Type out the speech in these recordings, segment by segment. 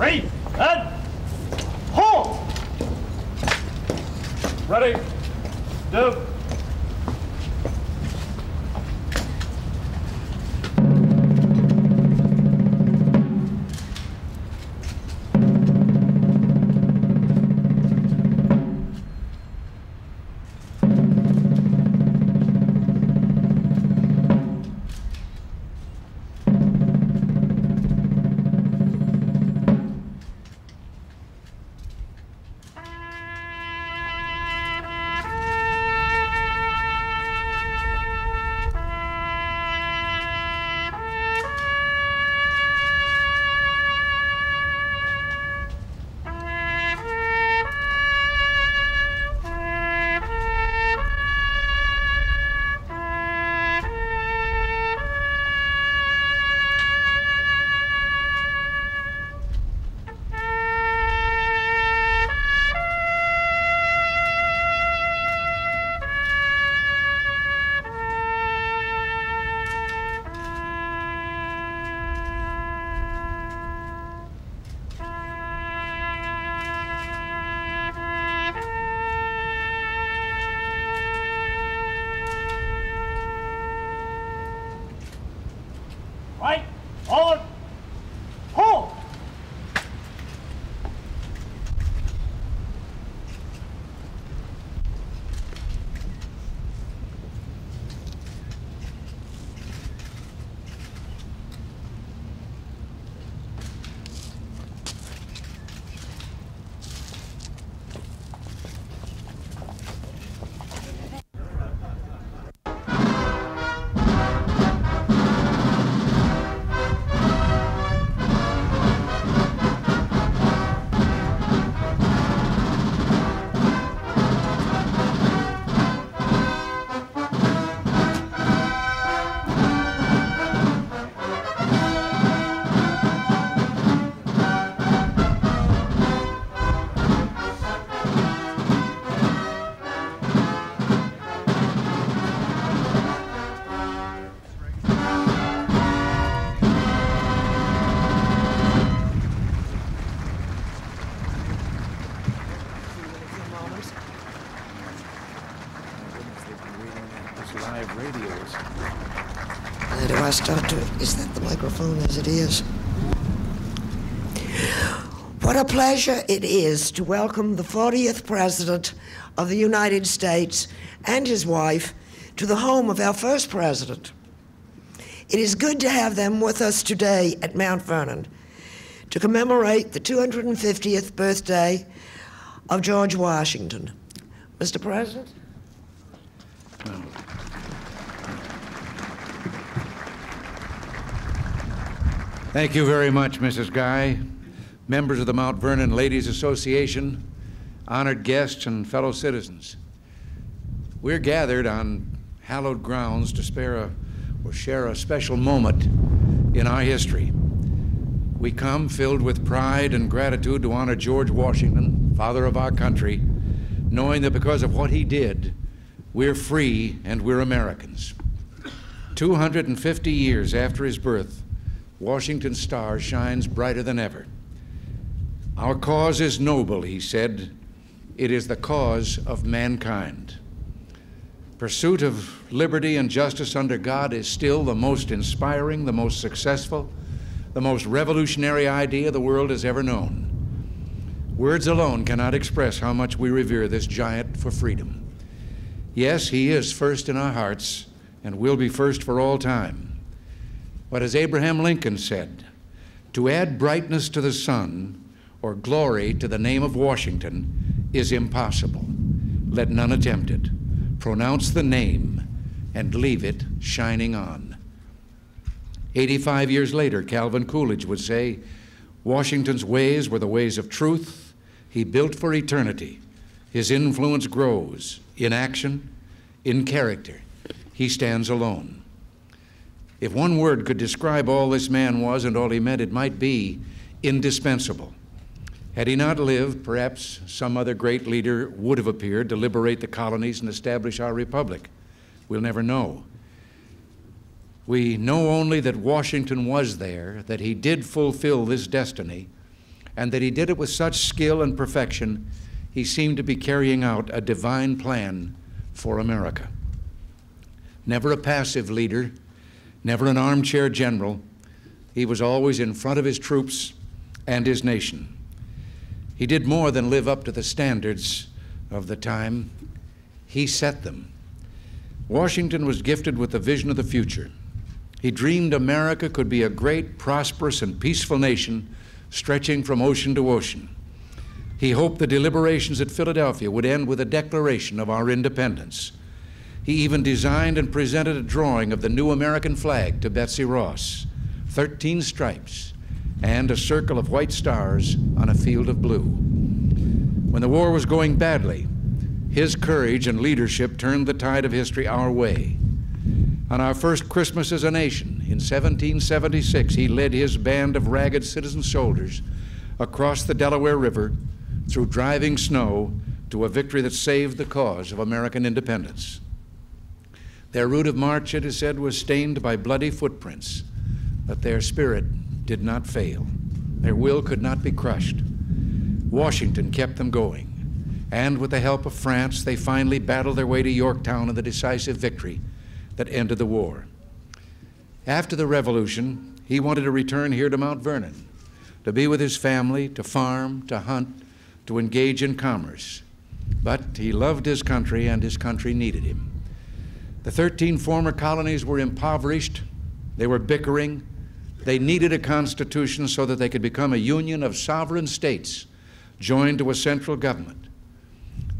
Ready, and hold! Ready, do. Live radios. Uh, do I start to? Is that the microphone as it is? What a pleasure it is to welcome the 40th President of the United States and his wife to the home of our first President. It is good to have them with us today at Mount Vernon to commemorate the 250th birthday of George Washington. Mr. President? Thank you very much, Mrs. Guy, members of the Mount Vernon Ladies Association, honored guests, and fellow citizens. We're gathered on hallowed grounds to spare a, or share a special moment in our history. We come filled with pride and gratitude to honor George Washington, father of our country, knowing that because of what he did, we're free and we're Americans. 250 years after his birth, Washington's star shines brighter than ever. Our cause is noble, he said. It is the cause of mankind. Pursuit of liberty and justice under God is still the most inspiring, the most successful, the most revolutionary idea the world has ever known. Words alone cannot express how much we revere this giant for freedom. Yes, he is first in our hearts and will be first for all time. But as Abraham Lincoln said, to add brightness to the sun or glory to the name of Washington is impossible. Let none attempt it. Pronounce the name and leave it shining on. 85 years later, Calvin Coolidge would say, Washington's ways were the ways of truth. He built for eternity. His influence grows in action, in character. He stands alone. If one word could describe all this man was and all he meant, it might be indispensable. Had he not lived, perhaps some other great leader would have appeared to liberate the colonies and establish our republic. We'll never know. We know only that Washington was there, that he did fulfill this destiny, and that he did it with such skill and perfection, he seemed to be carrying out a divine plan for America. Never a passive leader, never an armchair general, he was always in front of his troops and his nation. He did more than live up to the standards of the time, he set them. Washington was gifted with the vision of the future. He dreamed America could be a great, prosperous, and peaceful nation stretching from ocean to ocean. He hoped the deliberations at Philadelphia would end with a declaration of our independence. He even designed and presented a drawing of the new American flag to Betsy Ross 13 stripes and a circle of white stars on a field of blue. When the war was going badly, his courage and leadership turned the tide of history our way. On our first Christmas as a nation in 1776, he led his band of ragged citizen soldiers across the Delaware River through driving snow to a victory that saved the cause of American independence. Their route of march, it is said, was stained by bloody footprints, but their spirit did not fail. Their will could not be crushed. Washington kept them going, and with the help of France, they finally battled their way to Yorktown in the decisive victory that ended the war. After the Revolution, he wanted to return here to Mount Vernon, to be with his family, to farm, to hunt, to engage in commerce. But he loved his country, and his country needed him. The 13 former colonies were impoverished, they were bickering, they needed a constitution so that they could become a union of sovereign states joined to a central government.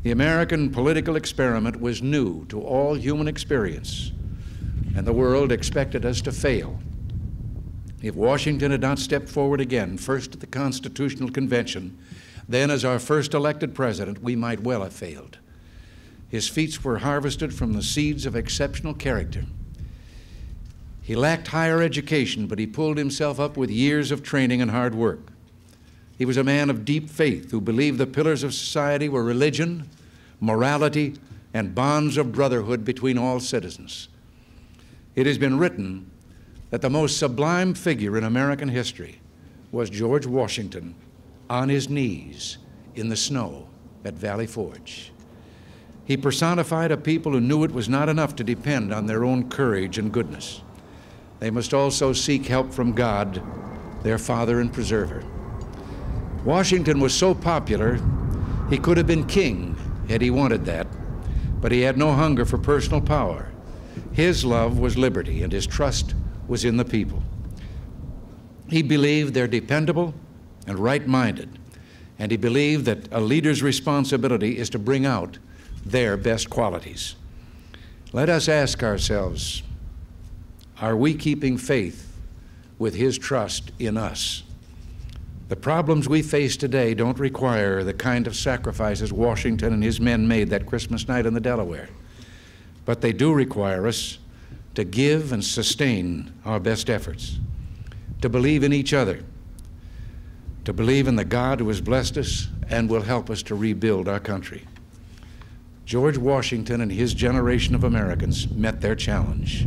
The American political experiment was new to all human experience and the world expected us to fail. If Washington had not stepped forward again, first at the Constitutional Convention, then as our first elected president, we might well have failed. His feats were harvested from the seeds of exceptional character. He lacked higher education, but he pulled himself up with years of training and hard work. He was a man of deep faith who believed the pillars of society were religion, morality, and bonds of brotherhood between all citizens. It has been written that the most sublime figure in American history was George Washington on his knees in the snow at Valley Forge. He personified a people who knew it was not enough to depend on their own courage and goodness. They must also seek help from God, their Father and Preserver. Washington was so popular, he could have been king had he wanted that, but he had no hunger for personal power. His love was liberty, and his trust was in the people. He believed they're dependable and right minded, and he believed that a leader's responsibility is to bring out their best qualities. Let us ask ourselves are we keeping faith with his trust in us? The problems we face today don't require the kind of sacrifices Washington and his men made that Christmas night in the Delaware but they do require us to give and sustain our best efforts, to believe in each other, to believe in the God who has blessed us and will help us to rebuild our country. George Washington and his generation of Americans met their challenge.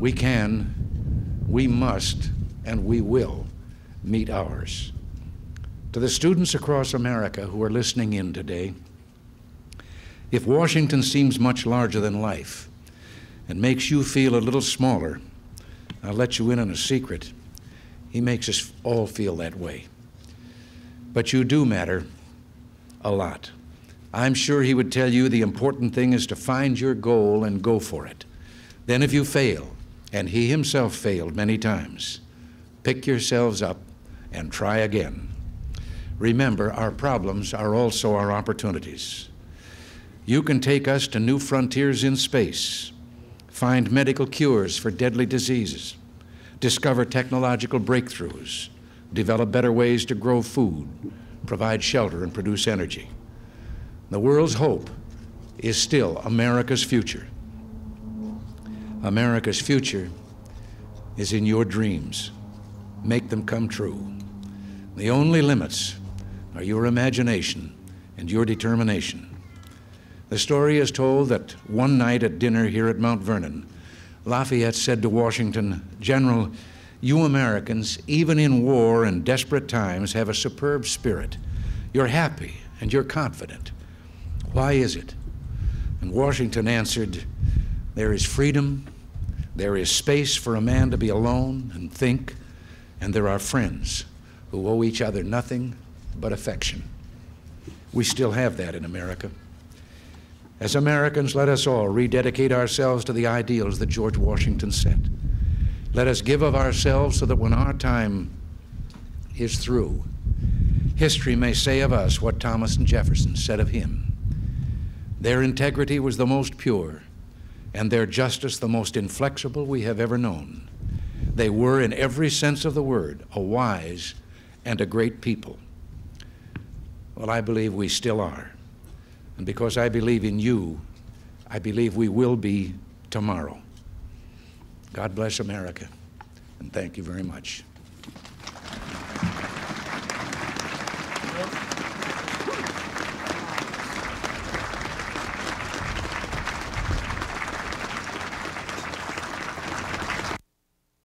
We can, we must, and we will meet ours. To the students across America who are listening in today, if Washington seems much larger than life and makes you feel a little smaller, I'll let you in on a secret. He makes us all feel that way. But you do matter a lot. I'm sure he would tell you the important thing is to find your goal and go for it. Then, if you fail, and he himself failed many times, pick yourselves up and try again. Remember, our problems are also our opportunities. You can take us to new frontiers in space, find medical cures for deadly diseases, discover technological breakthroughs, develop better ways to grow food, provide shelter, and produce energy. The world's hope is still America's future. America's future is in your dreams. Make them come true. The only limits are your imagination and your determination. The story is told that one night at dinner here at Mount Vernon, Lafayette said to Washington, General, You Americans, even in war and desperate times, have a superb spirit. You're happy and you're confident. Why is it? And Washington answered, There is freedom, there is space for a man to be alone and think, and there are friends who owe each other nothing but affection. We still have that in America. As Americans, let us all rededicate ourselves to the ideals that George Washington set. Let us give of ourselves so that when our time is through, history may say of us what Thomas and Jefferson said of him. Their integrity was the most pure, and their justice the most inflexible we have ever known. They were, in every sense of the word, a wise and a great people. Well, I believe we still are. And because I believe in you, I believe we will be tomorrow. God bless America, and thank you very much.